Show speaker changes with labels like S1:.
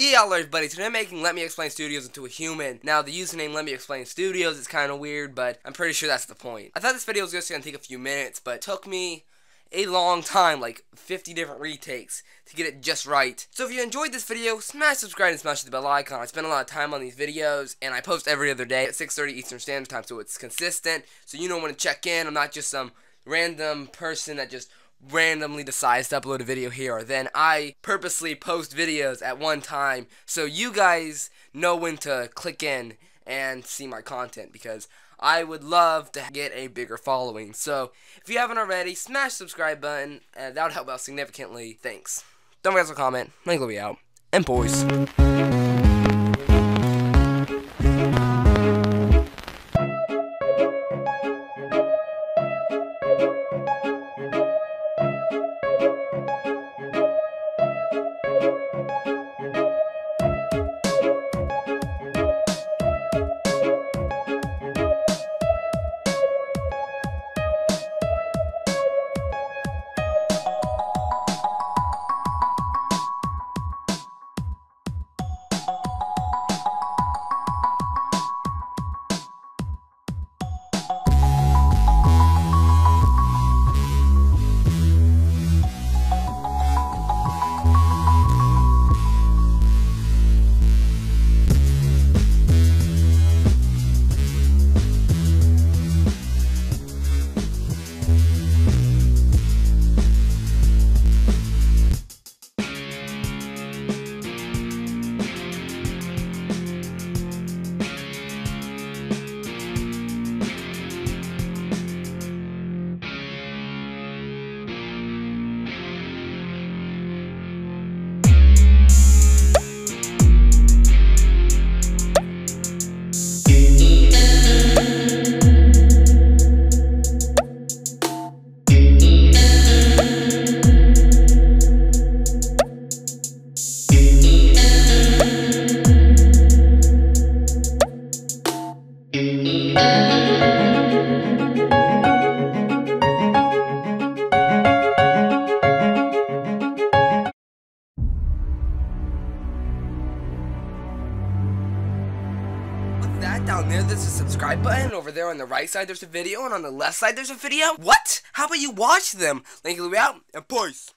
S1: Yeah, everybody, today I'm making Let Me Explain Studios into a human. Now, the username Let Me Explain Studios is kind of weird, but I'm pretty sure that's the point. I thought this video was just going to take a few minutes, but it took me a long time, like 50 different retakes, to get it just right. So if you enjoyed this video, smash subscribe and smash the bell icon. I spend a lot of time on these videos, and I post every other day at 6.30 Eastern Standard Time, so it's consistent, so you know when to check in. I'm not just some random person that just randomly decides to upload a video here or then. I purposely post videos at one time so you guys know when to click in and see my content because I would love to get a bigger following. So if you haven't already, smash subscribe button. and that would help out significantly. Thanks. Don't forget to comment. Lanky Louie out. And boys. That down there there's a subscribe button. Over there on the right side there's a video and on the left side there's a video. What? How about you watch them? Will be out and peace